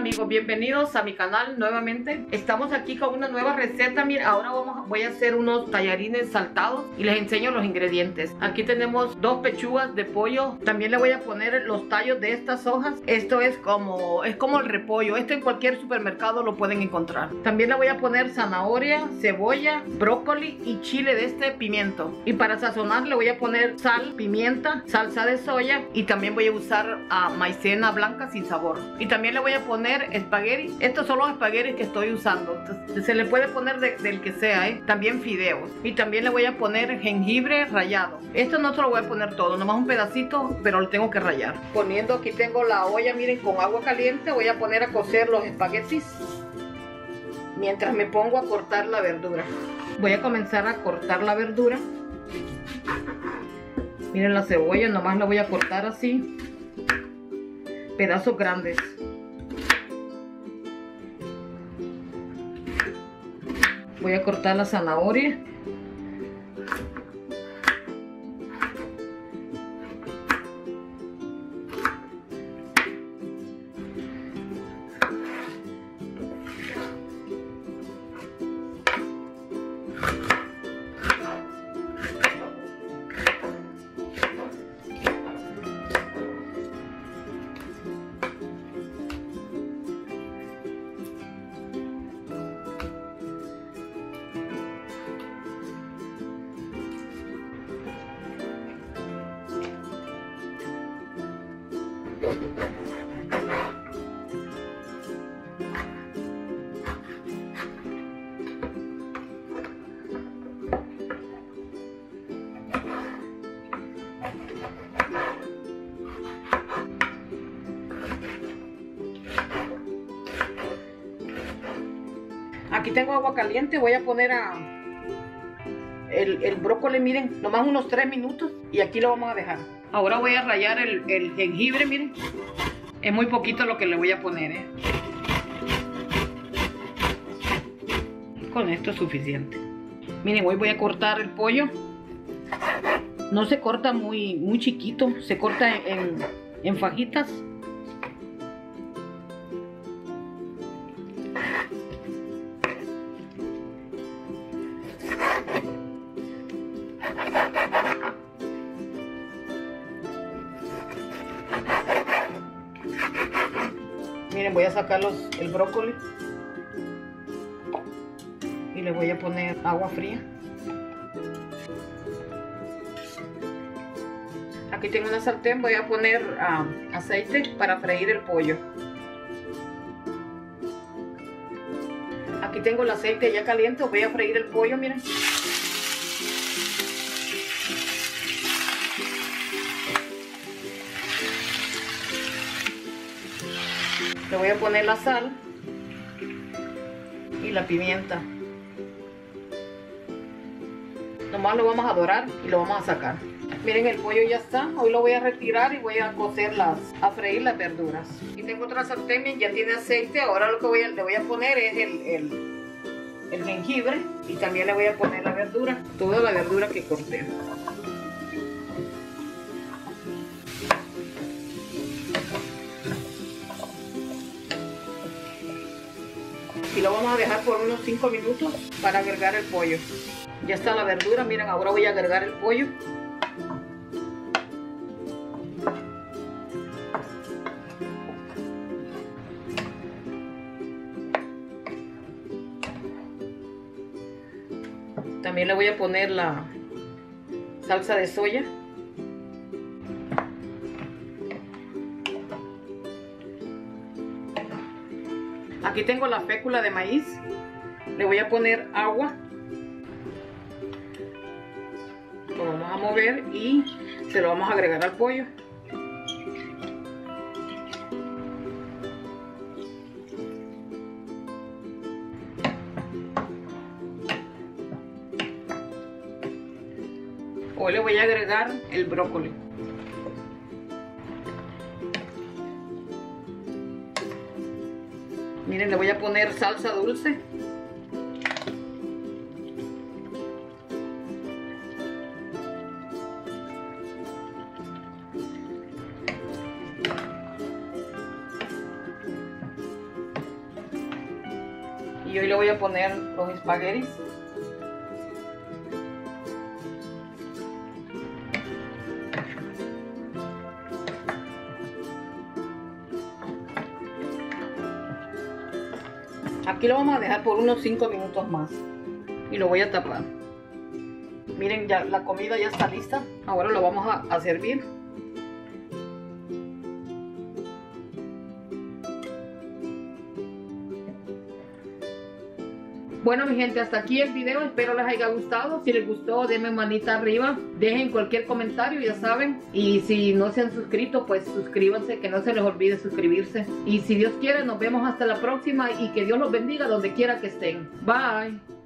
amigos, bienvenidos a mi canal nuevamente. Estamos aquí con una nueva receta. Mira, ahora vamos, voy a hacer unos tallarines saltados y les enseño los ingredientes. Aquí tenemos dos pechugas de pollo. También le voy a poner los tallos de estas hojas. Esto es como, es como el repollo. Esto en cualquier supermercado lo pueden encontrar. También le voy a poner zanahoria, cebolla, brócoli y chile de este pimiento. Y para sazonar le voy a poner sal, pimienta, salsa de soya y también voy a usar a ah, maicena blanca sin sabor. Y también le voy a poner espagueti. Estos son los espaguetis que estoy usando. se le puede poner del que sea, ¿eh? También fideos. Y también le voy a poner jengibre rallado. Esto no se lo voy a poner todo, nomás un pedacito, pero lo tengo que rallar. Poniendo aquí tengo la olla, miren, con agua caliente. Voy a poner a cocer los espaguetis. Mientras me pongo a cortar la verdura. Voy a comenzar a cortar la verdura. Miren la cebolla, nomás la voy a cortar así pedazos grandes. Voy a cortar la zanahoria. Aquí tengo agua caliente, voy a poner a el, el, brócoli, miren, nomás unos 3 minutos y aquí lo vamos a dejar. Ahora voy a rayar el, el jengibre, miren. Es muy poquito lo que le voy a poner, ¿eh? Con esto es suficiente. Miren, hoy voy a cortar el pollo. No se corta muy, muy chiquito, se corta en, en fajitas. Voy a sacar el brócoli y le voy a poner agua fría. Aquí tengo una sartén, voy a poner ah, aceite para freír el pollo. Aquí tengo el aceite ya caliente, voy a freír el pollo, miren. Le voy a poner la sal y la pimienta. Nomás lo vamos a dorar y lo vamos a sacar. Miren, el pollo ya está. Hoy lo voy a retirar y voy a cocer las, a freír las verduras. Y tengo otra sartén, ya tiene aceite. Ahora lo que voy le voy a poner es el, el, el jengibre y también le voy a poner la verdura, toda la verdura que corté. A dejar por unos 5 minutos para agregar el pollo. Ya está la verdura, miren, ahora voy a agregar el pollo. También le voy a poner la salsa de soya. Aquí tengo la fécula de maíz. Le voy a poner agua. Lo vamos a mover y se lo vamos a agregar al pollo. Hoy le voy a agregar el brócoli. Miren, le voy a poner salsa dulce. Y hoy le voy a poner los espaguetis. Aquí lo vamos a dejar por unos 5 minutos más. Y lo voy a tapar. Miren, ya la comida ya está lista. Ahora lo vamos a, a servir. Bueno mi gente, hasta aquí el video, espero les haya gustado. Si les gustó, denme manita arriba, dejen cualquier comentario, ya saben. Y si no se han suscrito, pues suscríbanse, que no se les olvide suscribirse. Y si Dios quiere, nos vemos hasta la próxima y que Dios los bendiga donde quiera que estén. Bye.